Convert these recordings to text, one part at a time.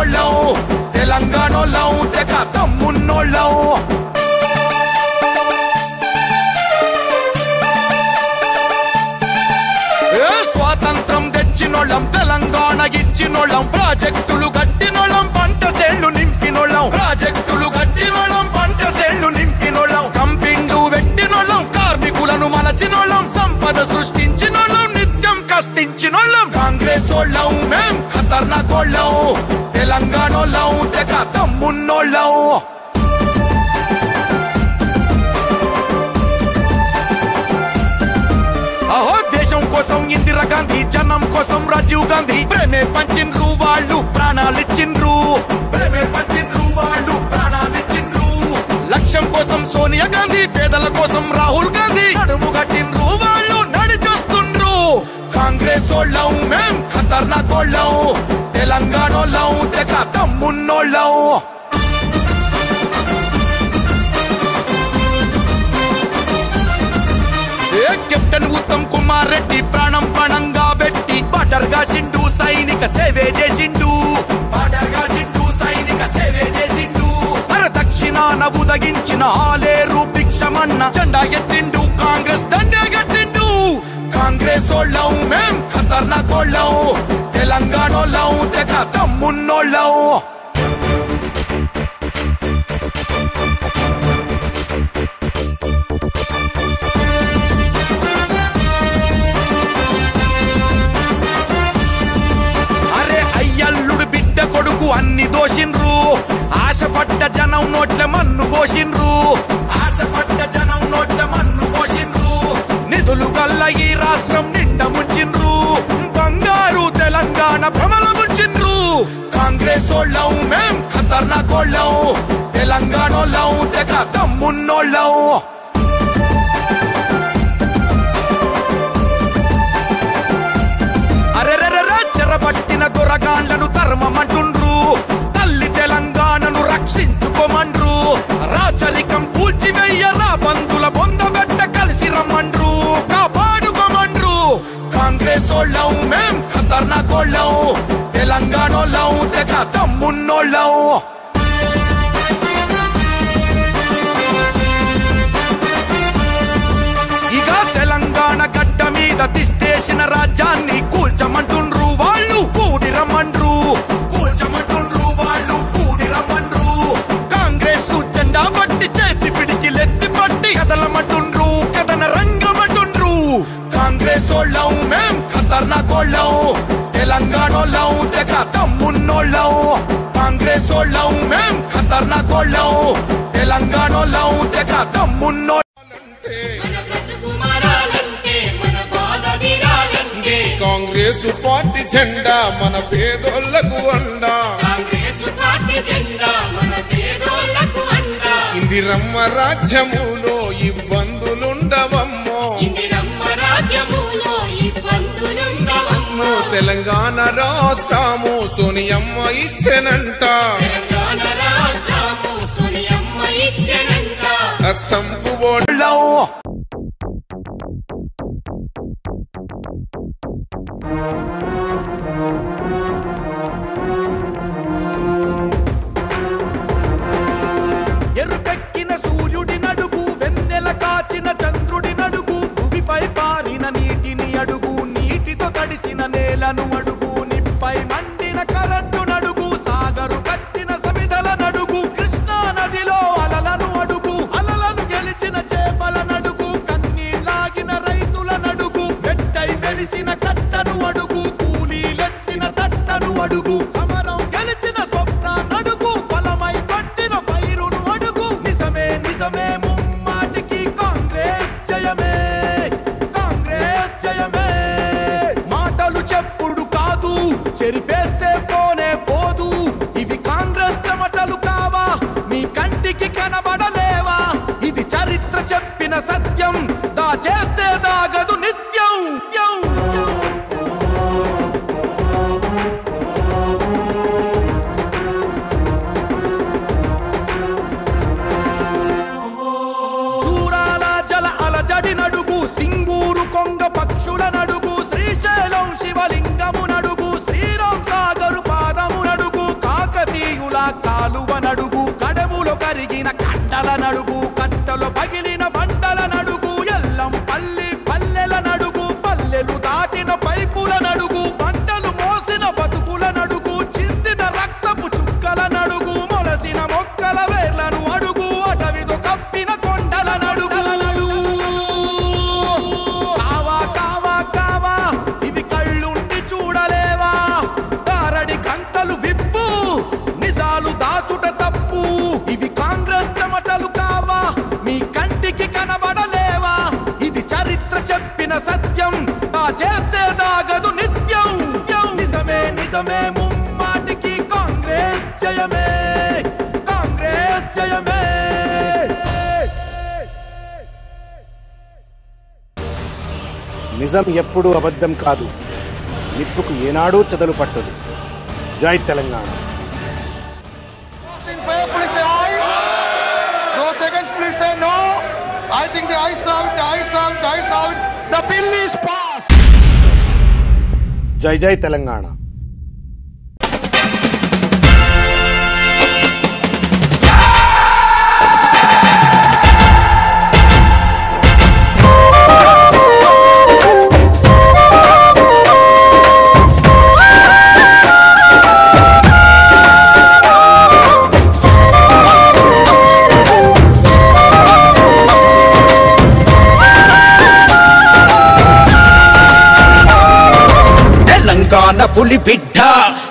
ఖతర్నాక్ తెలంగాణ తెలంగాణోళ్ళం తెగ తమ్మున్నోళ్ళం ఏ స్వాతంత్రం తెచ్చినోళ్ళం తెలంగాణ ఇచ్చినోళ్ళం ప్రాజెక్టులు కట్టినోళ్ళం పంట సేళ్ళు నింపినోళ్ళం. ప్రాజెక్టులు కట్టినోళ్ళం పంట సేళ్ళు నింపినోళ్ళం. కంపిండు పెట్టినోళ్ళం కార్మికులను మలచినోళ్ళం సంపద సృష్టించినోళ్ళం. నిత్యం కాంగ్రెస్ వాళ్ళం మేం ఖతర్నాక్ వాళ్ళం తెలంగాణోళ్ళం తెగ తమ్మున్నోళ్ళం అహో దేశం కోసం ఇందిరా గాంధీ జనం కోసం రాజీవ్ గాంధీ. ప్రేమే పంచిండ్రు వాళ్ళు ప్రాణాలిచ్చిండ్రు. ప్రేమే పంచిండ్రు వాళ్ళు ప్రాణాలిచ్చిండ్రు. లక్ష్యం కోసం సోనియా గాంధీ పేదల కోసం రాహుల్ గాంధీ. నడుము కట్టిండ్రు. కాంగ్రెస్ మేం ఖతర్నాక్ వాళ్ళం తెలంగాణోళ్ళం తెగ తమ్మున్నోళ్ళం కెప్టెన్ ఉత్తమ్ కుమార్ రెడ్డి ప్రాణం పణంగా పెట్టి బటర్గా సిండు సైనిక సేవే చేసిండు. బటర్గా సిండు సైనిక సేవే చేసిండు. అర దక్షిణాన ఉదగించిన ఆలేరు భిక్షమన్న జెండా ఎత్తిండు కాంగ్రెస్ దండే. కాంగ్రెస్ వాళ్ళం మేం ఖతర్నాక్ వాళ్ళం తెలంగాణోళ్ళం తెగ తమ్మున్నోళ్ళం అరే అయ్యల్లుడు కొడుకు అన్ని దోషిండ్రు. ఆశపడ్డ జనం నోట్ల మన్ను పోషిండ్రు. ఆశపడ్డ భ్రమల ముంచిండ్రు కాంగ్రెస్ వాళ్ళం మేం ఖతర్నాక్ వాళ్ళం తెలంగాణోళ్ళం తెగ తమ్మున్నోళ్ళం. అరెరెరెర చెరబట్టిన దొరగాండ్లను ధర్మమంటుండ్రు. తల్లి తెలంగాణను రక్షించుకోమండ్రు. రాచరికం కూల్చివెయ్యరా బంధుల బొందబెట్ట కలిసి రమ్మండ్రు. కాపాడుకోమండ్రు. కాంగ్రెస్ వాళ్ళం మేం ఖతర్నాక్ వాళ్ళం తెలంగాణోళ్ళం తెగ తమ్మున్నోళ్ళం ఇక తెలంగాణ గడ్డ మీద తిష్టేసిన రాజ్యాన్ని కూల్చమంటుండ్రు వాళ్ళు కూడి రమ్మండ్రు. కూల్చమంటుండ్రు వాళ్ళు కూడి రమ్మండ్రు. కాంగ్రెస్ జెండా పట్టి చేతి పిడికి లెత్తి పట్టి కదలమంటుండ్రు కథన రంగమంటుండ్రు. కాంగ్రెస్ వాళ్ళం మేం ఖతర్నాక్ వాళ్ళం తెలంగాణోళ్ళం తెగ తమ్మున్నోళ్ళం కాంగ్రెస్ వాళ్ళం మేం ఖతర్నాక్ వాళ్ళం తెలంగాణోళ్ళం తెగ తమ్మున్నోళ్ళం మన బ్రతుకు మారాలంటే మన బాధ తీరాలంటే కాంగ్రెస్ పార్టీ జెండా మన పేదోళ్ళకు అండా. కాంగ్రెస్ పార్టీ జెండా మన పేదోళ్ళకు అండా. ఇందిరమ్మ రాజ్యములో ఇబ్బందులుండవమ్మో. తెలంగాణ రాష్ట్రము సోనియమ్మ ఇచ్చెనంట. తెలంగాణ రాష్ట్రము సోనియమ్మ నిజం ఎప్పుడూ అబద్ధం కాదు. నిప్పుకు ఏనాడూ చెదలు పట్టదు. జై తెలంగాణ. In favor, please పులి బిడ్డ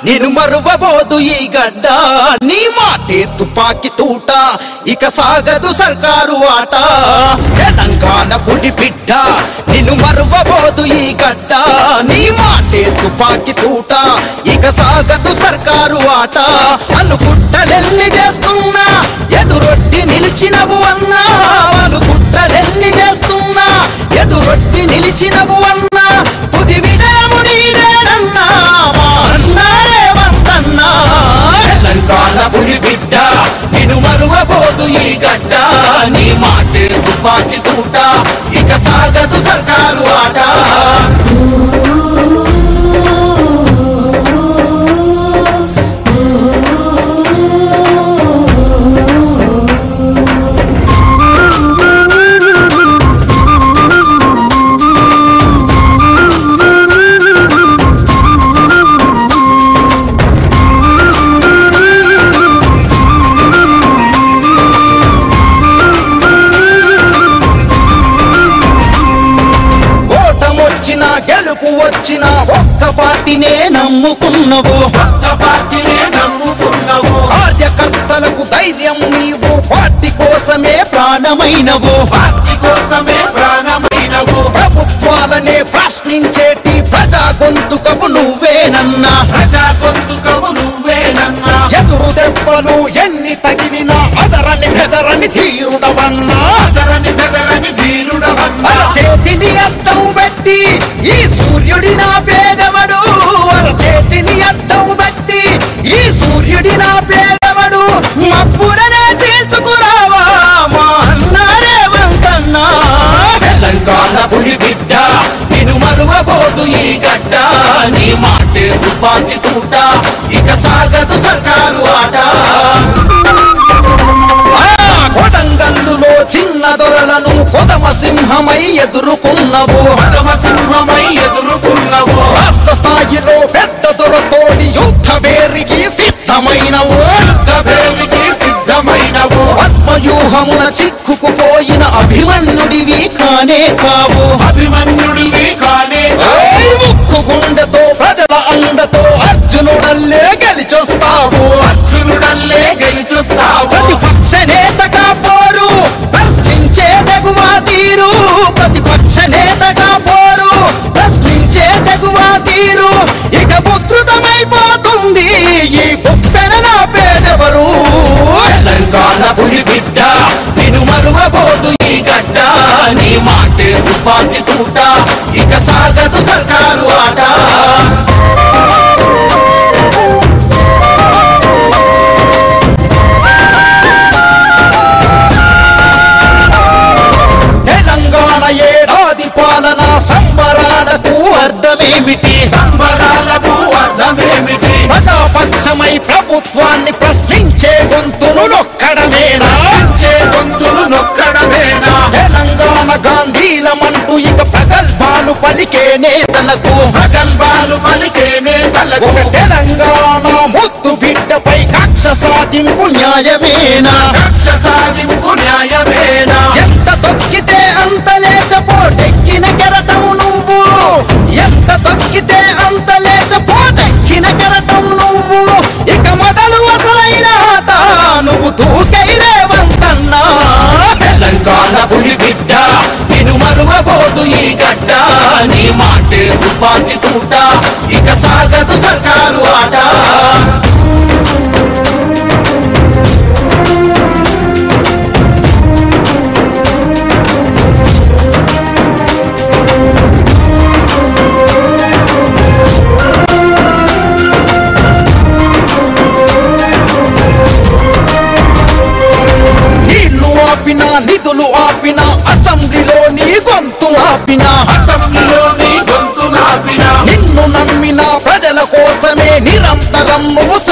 నేను మరువబోదు ఈ గడ్డ. నీ మాటే తుపాకి తూట ఇక సాగదు సర్కారు ఆట. తెలంగాణ పులి బిడ్డ నేను మరువబోదు ఈ గడ్డ. నీ మాటే తుపాకి తూట ఇక సాగదు సర్కారు ఆట. ఈ గడ్డ నీ మాట తుపాకి తూట. ఇక సాగదు సర్కారు ఆట. నమ్ముకున్నవు. ఒక్క పార్టీనే నమ్ముకున్నవు. కార్యకర్తలకు ధైర్యం నీవు పార్టీ కోసమే ప్రాణమైనవు. పార్టీ కోసమే ప్రాణమైనవు. ప్రభుత్వాలనే ప్రశ్నించేటి ప్రజా గొంతుకవు నువ్వేనన్నా. ప్రజా గొంతుకవు నువ్వేనన్నా. ఎదురు దెబ్బలు ఎన్ని తగిలినా అదరని బెదరని ధీరుడవన్నా. అదరని బెదరని ధీరుడవన్నా. చేతిని అద్దం పెట్టి ఈ సూర్యుడి నా పేదవడు. సూర్యుడి నా పేదవడు మబ్బులనే తీర్చుకురావా? మా అన్నారే వంతన్నా తెలంగాణ పులి బిడ్డ నేను మరువబోదు ఈ గడ్డ. నీ మాటే తుపాకి తూట ఇక సాగదు సర్కారు ఆట. ఆ కొడంగల్లులో చిన్న దొరలను కొదమ సింహమై ఎదుర్కొన్నవు. కొదమ సింహమై ఎదుర్కొన్నవు. రాష్ట్ర స్థాయిలో పెద్ద దొరతోడి యుద్ధ వేరికి సిద్ధమైనవు? సిద్ధమైనవు? పద్మవ్యూహమున చిక్కుకుపోయిన అభిమన్యుడివి కానే కావు. అభిమన్యుడివి కానే ముక్కు గుండెతో ప్రజల అండతో అర్జునుడల్లే గెలిచొస్తావు. అర్జునుడల్లే గెలిచొస్తావు. ప్రతిపక్ష నేతగా పోరు ప్రశ్నించే తెగువా తీరు. ప్రతిపక్ష నేతగా పులి బిడ్డ నేను మరువబోదు ఈ గడ్డ. నీ మాటే తుపాకి తూట ఇక సాగదు సర్కారు ఆట. తెలంగాణ ఏడాది పాలన సంబరాలకు అర్థమేమిటి? సంబరాలకు అర్థమేమిటి? ప్రజాపక్షమై ప్రభుత్వాన్ని ప్రశ్నించే గొంతును నొక్కడమేనా? గొంతును నొక్కడమేనా? తెలంగాణ గాంధీలమంటూ ఇక ప్రగల్భాలు పలికే నేతలకు ప్రగల్భాలు పలికే నేతలకు తెలంగాణ ముద్దు బిడ్డపై కక్ష సాధింపు న్యాయమేనా? కక్ష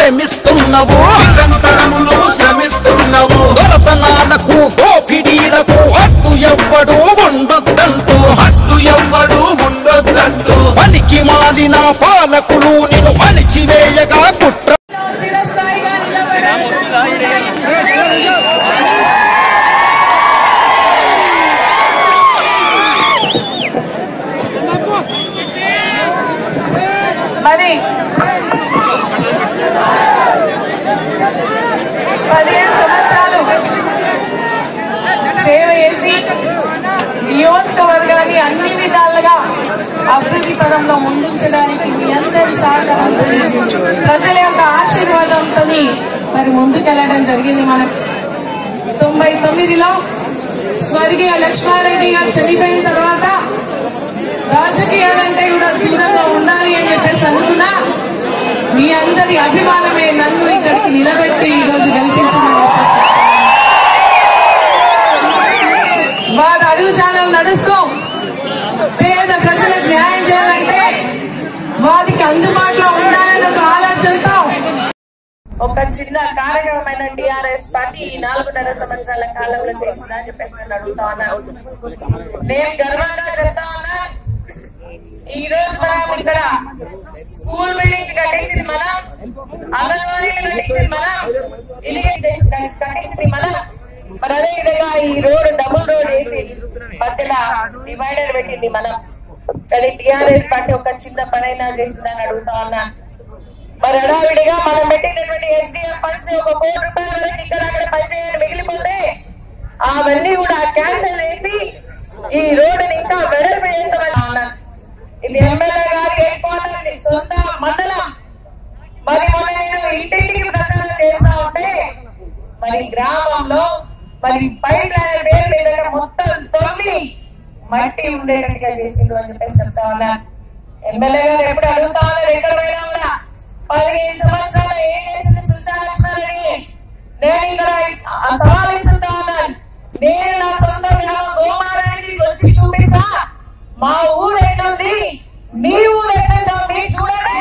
ప్రేమిస్తున్నవు నిరంతరము నువ్వు శ్రమిస్తున్నావు. దొరతనాలకు దోపిడీలకు అడ్డు ఎవ్వడు ఉండొద్దంటూ. అడ్డు ఎవ్వడు ఉండొద్దంటూ. పనికి మాలిన పాలకులు నిన్ను అణిచివేయగా కుట్ర చిరస్థాయిగా నిలబడే మరి పదిహేను సంవత్సరాలు సేవ చేసి నియోజకవర్గాన్ని అన్ని విధాలుగా అభివృద్ధి పదంలో ముందుంచడానికి మీ అందరి సహకారంతో ప్రజల యొక్క ఆశీర్వాదంతో వెళ్ళడం జరిగింది మనం తొంభై తొమ్మిదిలో స్వర్గీయ లక్ష్మారెడ్డి గారు చనిపోయిన తర్వాత రాజకీయాలంటే కూడా దూరంగా ఉండాలి అని చెప్పేసి అనుకున్నా. మీ అందరి అభిమానమే నన్ను ఇక్కడికి నిలబెట్టి ఈరోజు రోజు వాడు అడుగు ఛానల్ నడుస్తూ పేద ప్రజలకు న్యాయం చేయాలంటే వాటికి అందుబాటు ఒక చిన్న కార్యక్రమమైన టిఆర్ఎస్ పార్టీ ఈ నాలుగున్నర సంవత్సరాల కాలంలో చేసిందని చెప్పేసి నేను అడుగుతా ఉన్నా నేను గర్వంగా చెప్తా ఉన్నా ఈ రోజు మనం ఇక్కడ స్కూల్ బిల్డింగ్ కట్టించింది మనం అంగన్వాడీ కట్టించింది మనం ఇరిగేషన్ కట్టించింది మనం. మరి అదే విధంగా ఈ రోడ్ డబుల్ రోడ్ వేసి మధ్యలో డివైడర్ పెట్టింది మనం. కానీ టిఆర్ఎస్ పార్టీ ఒక చిన్న పనైనా చేసిందని అడుగుతా ఉన్నా. మరి హడావిడిగా మనం పెట్టినటువంటి ఎస్డిఎఫ్ ఫండ్స్ ఒక కోటి రూపాయల వరకు ఇక్కడ అక్కడ పనిచేయాలి మిగిలిపోతే అవన్నీ కూడా క్యాన్సిల్ చేసి ఈ రోడ్డుని ఇంకా వెడల్పు చేస్తామని అన్నాను ఇది ఎమ్మెల్యే గారి హెడ్ సొంత మండలం. మరి మొన్న నేను ఇంటింటికి ప్రచారం చేస్తా ఉంటే మరి గ్రామంలో మరి పైప్ లైన్ పేరు లేదంటే మొత్తం తొమ్మిది మట్టి ఉండేటట్టుగా చేసిండు అని చెప్పేసి చెప్తా ఉన్నా. ఎమ్మెల్యే గారు ఎప్పుడు అడుగుతా ఉన్నారు ఎక్కడ పోయినా ఉన్నా పదిహేను సంవత్సరాలు ఏం చేసింది నేను ఇక్కడ ఆ ఉన్నాను నేను నా సొంత గ్రామం గోమారానికి వచ్చి చూపిస్తా. మా ఊరు ఎట్లుంది మీ ఊరు ఎట్లుందో మీరు చూడండి.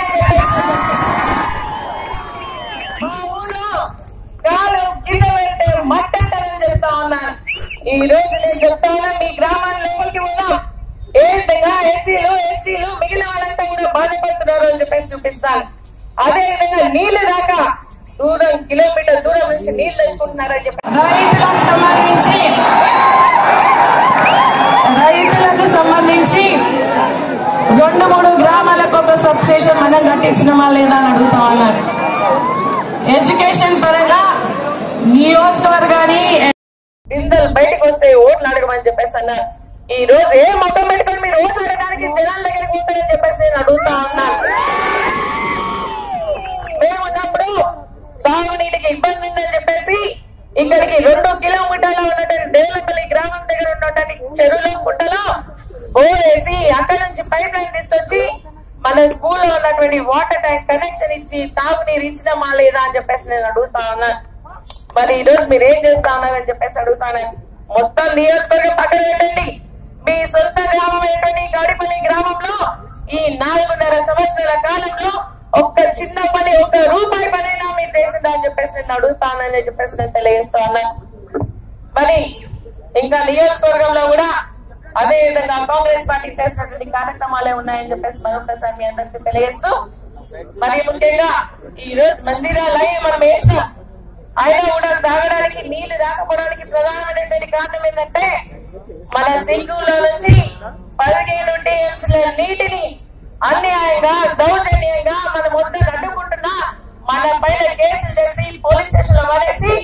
మా ఊర్లో కాలు కింద పెట్టే మట్టంటారని చెప్తా ఉన్నాను. ఈ రోజు నేను చెప్తా మీ గ్రామాల్లోకి ఉన్నాం ఏ విధంగా ఎస్సీలు ఎస్టీలు మిగిలిన వాళ్ళంతా కూడా బాధపడుతున్నారు అని చెప్పేసి చూపిస్తాను. అదే విధంగా నీళ్ళు దాకా దూరం కిలోమీటర్ దూరం నుంచి నీళ్ళు తెచ్చుకుంటున్నారని చెప్పి. రైతులకు సంబంధించి రైతులకు సంబంధించి రెండు మూడు గ్రామాలకు ఒక సబ్ స్టేషన్ మనం కట్టించినమా లేదా అని అడుగుతా ఉన్నారు. ఎడ్యుకేషన్ పరంగా నియోజకవర్గాన్ని బిందెలు బయటకు వస్తే ఓట్లు అడగమని చెప్పేసి అన్నారు. ఈ రోజు ఏ మొత్తం పెట్టుకొని మీరు ఓట్లు అడగడానికి జనాల దగ్గరికి పోతారని చెప్పేసి నేను అడుగుతా ఉన్నాను తాగునీటికి ఇబ్బంది ఉందని చెప్పేసి ఇక్కడికి రెండు కిలోమీటర్ల ఉన్నటువంటి దేవులపల్లి గ్రామం దగ్గర ఉన్నటువంటి చెరువులో గుట్టలో బోర్ వేసి అక్కడ నుంచి పైప్ లైన్ తీసుకొచ్చి మన స్కూల్లో ఉన్నటువంటి వాటర్ ట్యాంక్ కనెక్షన్ ఇచ్చి తాగునీరు ఇచ్చినమా లేదా అని చెప్పేసి నేను అడుగుతా ఉన్నాను మరి ఈ రోజు మీరు ఏం చేస్తా ఉన్నారని చెప్పేసి అడుగుతాను. మొత్తం నియోజకవర్గం పక్కన పెట్టండి. మీ సొంత గ్రామం ఏంటండి గౌడిపల్లి గ్రామంలో ఈ నాలుగున్నర సంవత్సరాల కాలంలో ఒక్క చిన్న పని ఒక్క రూపాయి పనైనా మీరు చేసిందా అని చెప్పేసి నేను అడుగుతానని చెప్పేసి నేను తెలియజేస్తా ఉన్నాను మరి ఇంకా నియోజకవర్గంలో కూడా అదే విధంగా కాంగ్రెస్ పార్టీ చేసినటువంటి కార్యక్రమాలే ఉన్నాయని చెప్పేసి మరొకసారి మీ అందరికీ తెలియజేస్తూ మరి ముఖ్యంగా ఈ రోజు మందిరాలు అయి మనం వేసినాం అయినా కూడా తాగడానికి నీళ్ళు రాకపోవడానికి ప్రధానమైనటువంటి కారణం ఏంటంటే మన సింగులో నుంచి పదిహేను టీఎంసీల నీటిని అన్యాయంగా దౌర్జన్యంగా మన మొత్తం అడ్డుకుంటున్నా మన పైన కేసులు చేసి పోలీస్ స్టేషన్లో పడేసి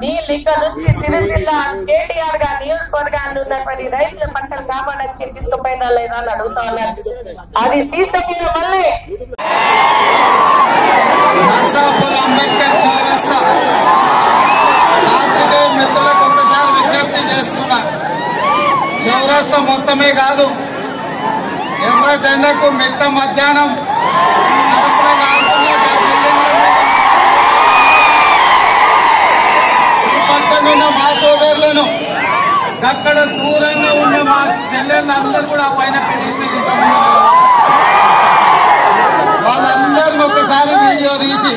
వీళ్ళు ఇక్కడ నుంచి సిరిసిల్ల కేటీఆర్గా నియోజకవర్గాన్ని ఉన్నటువంటి రైతుల పంటలు కాపాడడానికి తీసుకుపోయినా లేదా అని అడుగుతా ఉన్నారు. అది తీసుకుపోయిన మళ్ళీ అంబేద్కర్ చౌరస్తా మిత్రులకు ఒకసారి విజ్ఞప్తి చేస్తున్నా. చౌరస్తా మొత్తమే కాదు ఎర్రటెండకు మిట్ట మధ్యాహ్నం పక్కనున్న మా సోదరులను అక్కడ దూరంగా ఉన్న మా చెల్లెళ్ళందరూ కూడా పైన బిల్డింగ్ వాళ్ళందరిని ఒకసారి వీడియో తీసి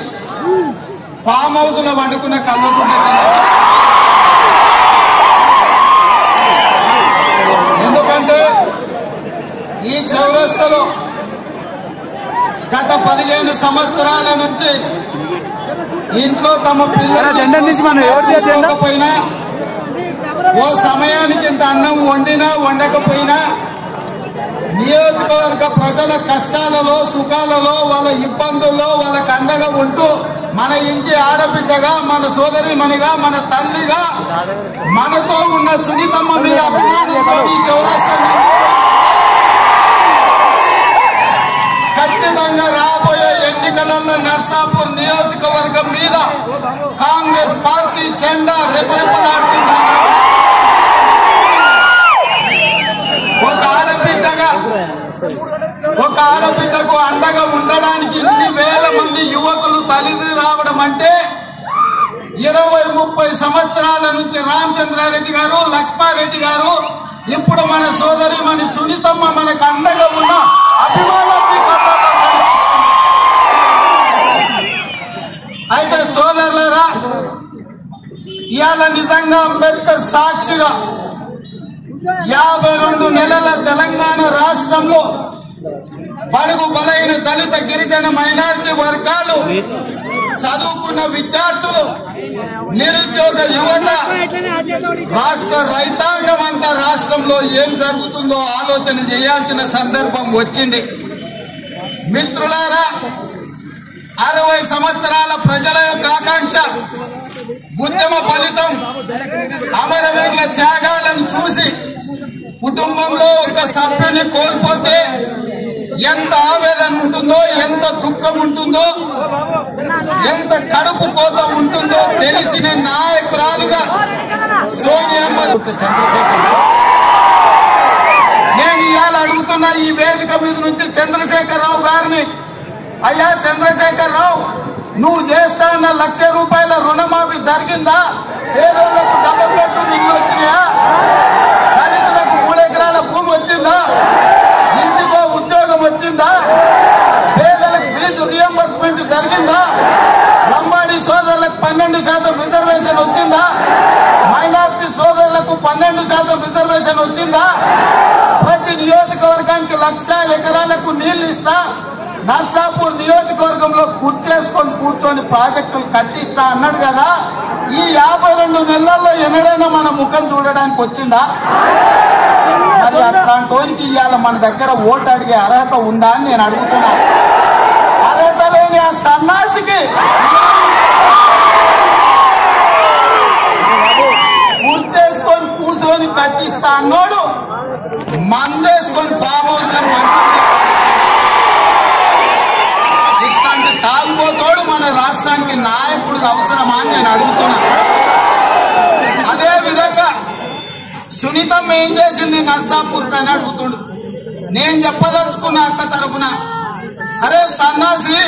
ఫామ్ హౌస్లో వండుకున్న కల్వకుంట్ల చంద్రశేఖర్ ఎందుకంటే ఈ చౌరస్తలో గత పదిహేను సంవత్సరాల నుంచి ఇంట్లో తమ పిల్లలు పోయినా ఓ సమయానికి ఇంత అన్నం వండినా వండకపోయినా నియోజకవర్గ ప్రజల కష్టాలలో సుఖాలలో వాళ్ళ ఇబ్బందుల్లో వాళ్ళకి అండగా ఉంటూ మన ఇంటి ఆడబిడ్డగా మన సోదరిమణిగా మన తల్లిగా మనతో ఉన్న సునీతమ్మ మీద అభిమానంతో ఈ చౌరస్తా ఖచ్చితంగా రాబోయే ఎన్నికలలో నర్సాపూర్ నియోజకవర్గం మీద కాంగ్రెస్ పార్టీ జెండా రెపరెపలాడుతుంది ఒక ఆడబిడ్డగా ఒక ఆడబిడ్డకు అండగా ఉండడానికి ఇన్ని వేల మంది యువకులు తల్లి రావడం అంటే ఇరవై ముప్పై సంవత్సరాల నుంచి రామచంద్రారెడ్డి గారు లక్ష్మారెడ్డి గారు ఇప్పుడు మన సోదరి మన సునీతమ్మ మనకు అండగా ఉన్న అభిమానం అయితే సోదరులరా ఇవాళ నిజంగా అంబేద్కర్ సాక్షిగా యాభై రెండు నెలల తెలంగాణ రాష్ట్రంలో బడుగు బలైన దళిత గిరిజన మైనారిటీ వర్గాలు చదువుకున్న విద్యార్థులు నిరుద్యోగ యువత రాష్ట్ర రైతాంగం అంతా రాష్ట్రంలో ఏం జరుగుతుందో ఆలోచన చేయాల్సిన సందర్భం వచ్చింది. మిత్రులారా అరవై సంవత్సరాల ప్రజల యొక్క ఆకాంక్ష ఉద్యమ ఫలితం అమరవీరుల త్యాగాలను చూసి కుటుంబంలో ఒక సభ్యుని కోల్పోతే ఎంత ఆవేదన ఉంటుందో ఎంత దుఃఖం ఉంటుందో ఎంత కడుపు కోత ఉంటుందో తెలిసిన నాయకురాలుగా సోనియా చంద్రశేఖర్ నేను ఇవాళ అడుగుతున్న ఈ వేదిక మీద నుంచి చంద్రశేఖరరావు గారిని అయ్యా చంద్రశేఖర్ రావు నువ్వు చేస్తానన్న లక్ష రూపాయల రుణమాఫీ జరిగిందా? పేదోళ్ళకు డబుల్ బెడ్రూమ్ ఇల్లు వచ్చినాయా? దళితులకు మూడు ఎకరాల భూమి వచ్చిందా? ఇంటికో ఉద్యోగం వచ్చిందా? పేదలకు ఫీజు రియంబర్స్మెంట్ జరిగిందా? లంబాడి సోదరులకు పన్నెండు శాతం రిజర్వేషన్ వచ్చిందా? మైనార్టీ సోదరులకు పన్నెండు శాతం రిజర్వేషన్ వచ్చిందా? ప్రతి నియోజకవర్గానికి లక్ష ఎకరాలకు నీళ్ళు ఇస్తా. నర్సాపూర్ నియోజకవర్గంలో కూర్చేసుకొని కూర్చొని ప్రాజెక్టులు కట్టిస్తా అన్నాడు కదా ఈ యాభై రెండు నెలల్లో ఎన్నడైనా మన ముఖం చూడడానికి వచ్చిందా? మరి అట్లాంటి ఇవాళ మన దగ్గర ఓటు అడిగే అర్హత ఉందా అని నేను అడుగుతున్నా. అర్హత లేని ఆ సన్నాసికి కూర్చేసుకొని కూర్చొని కట్టిస్తా అన్నాడు. మందేసుకొని ఫామ్ హౌస్లో మంచి రాష్ట్రానికి నాయకుడు అవసరమా అని నేను అడుగుతున్నా. అదే విధంగా సునీతమ్మ ఏం చేసింది? నర్సాపూర్ పైన అడుగుతుండు. నేను చెప్పదలుచుకున్న అక్క తరపున అరే సన్నాసి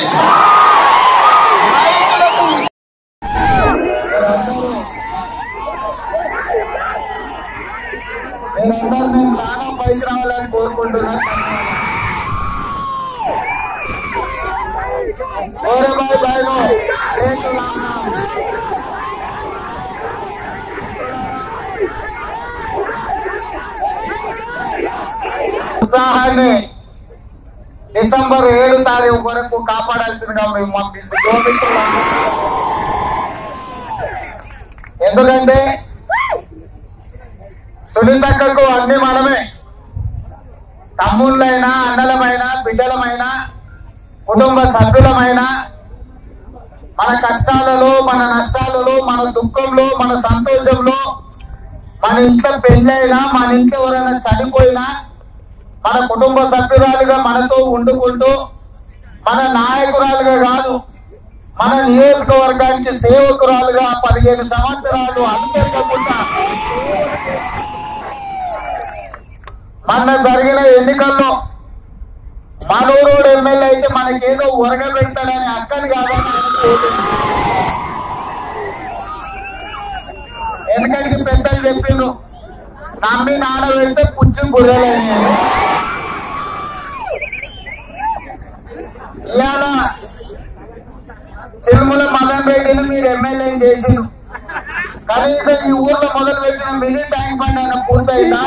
డిసెంబర్ ఏడు తారీఖు వరకు కాపాడాల్సిందిగా మేము మాకు గోవిందులాము. ఎందుకంటే సునీతక్కకు అన్ని మనమే తమ్ముళ్ళైనా అన్నలమైనా బిడ్డలమైనా కుటుంబ సభ్యులమైనా మన కష్టాలలో మన నష్టాలలో మన దుఃఖంలో మన సంతోషంలో మన ఇంట్లో పెళ్ళైనా మన ఇంట్లో ఎవరైనా చనిపోయినా మన కుటుంబ సభ్యురాలుగా మనతో ఉండుకుంటూ మన నాయకురాలుగా కాదు మన నియోజకవర్గానికి సేవకురాలుగా పదిహేను సంవత్సరాలు అంతర్గకుండా మన జరిగిన ఎన్నికల్లో మనూరు ఎమ్మెల్యే అయితే మనకేదో ఉరగబెట్టాలని పెడతాడని అక్కని కాదని ఎందుకంటే పెద్దలు చెప్పిండ్రు. నమ్మి నాన్న వెళ్తే పుచ్చి బుర్రలేని. ఇవాళ తిరుమల మదన్ రెడ్డిని మీరు ఎమ్మెల్యే చేసిండు కనీసం ఈ ఊర్లో మొదలు పెట్టిన మినీ ట్యాంక్ బండ్ అయినా పూర్తయిందా?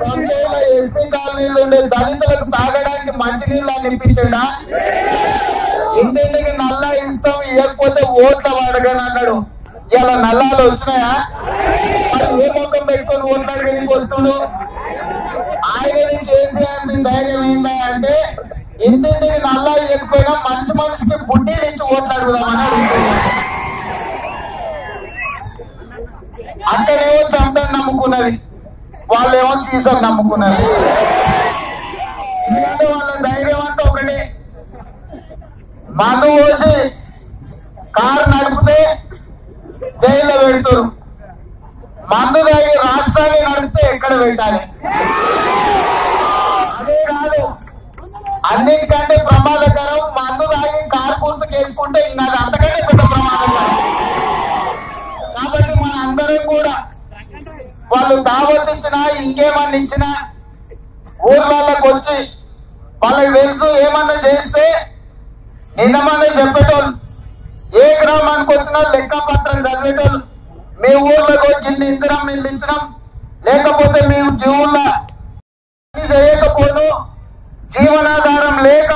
సొంతూరులో ఎస్పీ కాలనీలు ఉండే దళితులకు తాగడానికి మంచినీళ్ళు అనిపించడా ఇంటింటికి నల్లా ఇస్తాం ఇవ్వకపోతే ఓట్ల వాడగని అన్నాడు. ఇలా నల్లాలు వచ్చినాయా? మరి ఏ మొక్కం పెట్టుకొని ఓట్లు అడగడానికి ఆయన ధైర్యం ఉందా అంటే ఇంటింటికి నల్లా ఇవ్వకపోయినా మనిషి మనిషికి బుడ్డి నుంచి ఓట్లు అక్కడేమో చంపని నమ్ముకున్నది. వాళ్ళేమో సీసం నమ్ముకున్నది. ఎందుకంటే వాళ్ళ ధైర్యం అంటే ఒకటి. మందు పోసి కారు నడిపితే జైల్లో పెడుతురు. మందు తాగి రాష్ట్రాన్ని నడిపితే ఎక్కడ పెట్టాలి? అదే కాదు. అన్నిటికంటే ప్రమాదకరం మందు తాగి కారు పూర్తి చేసుకుంటే నాకు అంతకంటే పెద్ద ప్రమాదం కాబట్టి మన అందరం కూడా వాళ్ళు దావత్ ఇచ్చినా ఇంకేమన్నా ఇచ్చినా ఊర్లలోకి వచ్చి వాళ్ళకి తెలుసు ఏమన్నా చేస్తే నిన్నమన్నా చెప్పేటోళ్ళు ఏ గ్రామానికి వచ్చినా లెక్కపత్రం చదివేటోళ్ళు మీ ఊర్లోకి వచ్చి ఇన్ని ఇందిరం ఇచ్చినాం లేకపోతే మీ జీవుల్లో చేయకపోను జీవనాధారం లేక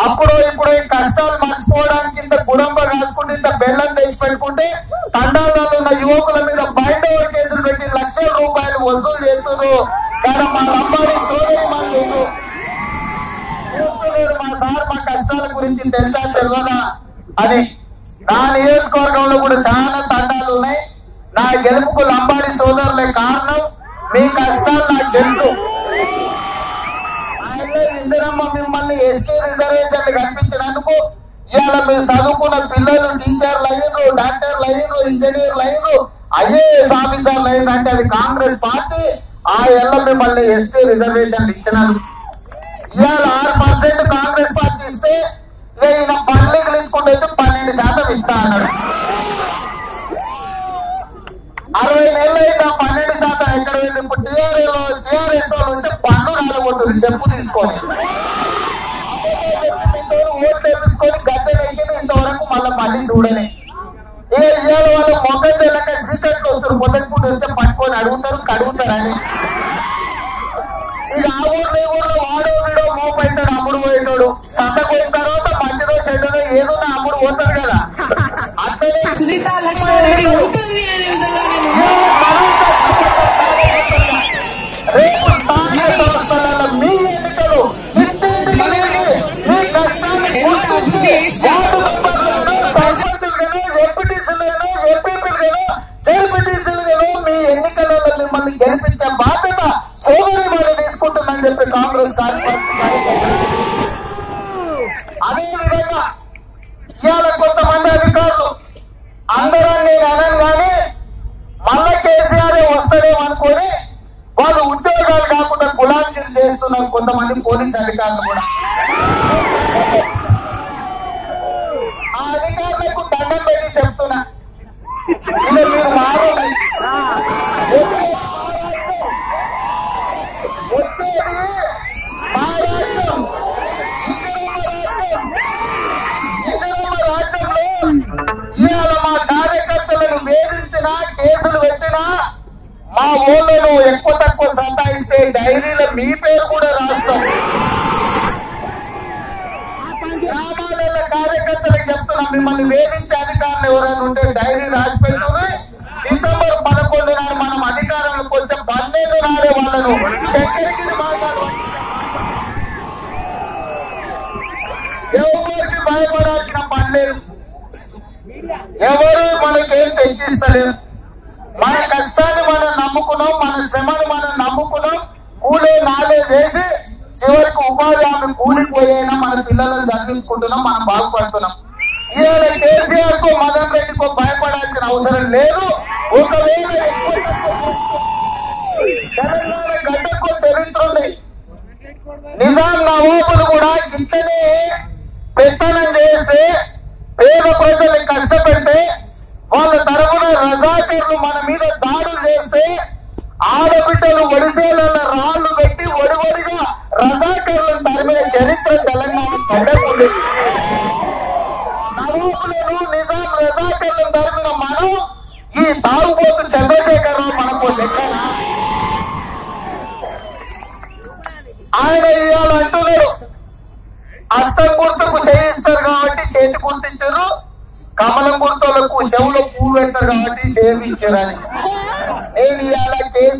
అప్పుడు ఇప్పుడు ఈ కష్టాలు మర్చిపోవడానికి ఇంత గుడంబ రాసుకుంటే ఇంత బెల్లం తెచ్చి పెట్టుకుంటే తండాలలో ఉన్న యువకుల మీద బయట కేసులు పెట్టి లక్షల రూపాయలు వసూలు చేస్తున్నారు. కానీ మా అమ్మాయి సోదరి మాకు మా సార్ మా కష్టాల గురించి తెలుసా తెలియదా? అని నా నియోజకవర్గంలో కూడా చాలా తండాలు ఉన్నాయి. నా గెలుపుకు లంబాడి సోదరులే కారణం మీ కష్టాలు నాకు తెలుసు. ఆయనే ఇందిరమ్మ మిమ్మల్ని ఎస్సీ రిజర్వేషన్లు కల్పించినందుకు ఇవాళ మీరు చదువుకున్న పిల్లలు టీచర్లు లైన్ డాక్టర్లు అయ్యారు ఇంజనీర్లు లైన్ ఐఏఎస్ ఆఫీసర్లు లైన్ అంటే అది కాంగ్రెస్ పార్టీ. ఆ ఎల్ల మిమ్మల్ని ఎస్సీ రిజర్వేషన్లు ఇచ్చినందుకు. ఇవాళ ఆరు పర్సెంట్ కాంగ్రెస్ పార్టీ ఇస్తే ఈయన పల్లెకి తీసుకుంటే పన్నెండు శాతం ఇస్తా అన్నాడు. అరవై నెలలు అయితే పన్నెండు శాతం ఎక్కడ వెళ్ళి ఇప్పుడు టీఆర్ఎస్ టీఆర్ఎస్ ఉంటే పన్ను రాలగొట్టు చెప్పు తీసుకొని. మీతో ఓట్లు వేపించుకొని గద్దె ఎక్కిన ఇంతవరకు మళ్ళీ మళ్ళీ చూడని ఏ ఇవాళ వాళ్ళు మొగ్గ తెల్లక సీక్రెట్లు వస్తారు మొదటి పూట వస్తే పట్టుకొని అడుగుతారు కడుగుతారని ఇక ఆ ఊర్లో ఈ ఊర్లో వాడో వీడో మోపైతాడు అమ్ముడు పోయినాడు సంత పోయిన తర్వాత మంచిదో చెడ్డదో ఏదో అమ్ముడు పోతారు కదా. అట్లనే సునీత లక్ష్మారెడ్డి ఉంటుంది అనే విధంగా కాంగ్రెస్ అదే విధంగా ఇవాళ కొంతమంది అధికారులు అందరూ నేను అనను కానీ మళ్ళా కేసీఆర్ వస్తాడేమో అనుకొని వాళ్ళు ఉద్యోగాలు కాకుండా గులాంగిరి చేస్తున్నారు కొంతమంది పోలీస్ అధికారులు కూడా. మా ఊళ్ళో ఎక్కువ తక్కువ సంపాదిస్తే డైరీలో మీ పేరు కూడా రాస్తాం. గ్రామాలలో కార్యకర్తలకు చెప్తున్నా మిమ్మల్ని వేధించే అధికారులు ఎవరైనా ఉంటే డైరీ రాసి పెట్టుకుని డిసెంబర్ పదకొండు నాడు మనం అధికారంలోకి వస్తే పన్నెండు నాడే వాళ్ళను చక్కెరగిరి ఎవరికి భయపడాల్సిన పని లేదు. ఎవరు మనకేం తెచ్చిస్తలేదు? మన కష్టాన్ని మనం నమ్ముకున్నాం మన శ్రమని మనం నమ్ముకున్నాం కూలే నాలే వేసి చివరికి ఉపాధి హామీ కూలిపోయేనా మన పిల్లలను చదివించుకుంటున్నాం మనం బాగుపడుతున్నాం. ఇవాళ కేసీఆర్కు మదన్ రెడ్డికు భయపడాల్సిన అవసరం లేదు. ఒకవేళ తెలంగాణ గడ్డకు చరిత్ర ఉంది. నిజాం నవాబులు కూడా ఇట్లనే పెత్తనం చేస్తే పేద ప్రజల్ని కష్టపెడితే వాళ్ళ తరఫున రజాకర్లు మన మీద దాడులు చేస్తే ఆడబిడ్డలు ఒడిసేలలో రాళ్ళు పెట్టి ఒడివడిగా రజాకర్లను తరిమిన చరిత్ర తెలంగాణ గడ్డకుంది నవూపులను నిజాం రజాకర్లను తరిమిన మనం ఈ తాగుబోతు చంద్రశేఖరరావు మనకు లెక్క ఆయన ఇవాళ అంటున్నారు అస్తం గుర్తుకు చేయిస్తారు కాబట్టి చేతి గుర్తించారు. కమలం గుర్తులకు చెవులో పువ్వు పెడతారు కాబట్టి నేను కేసు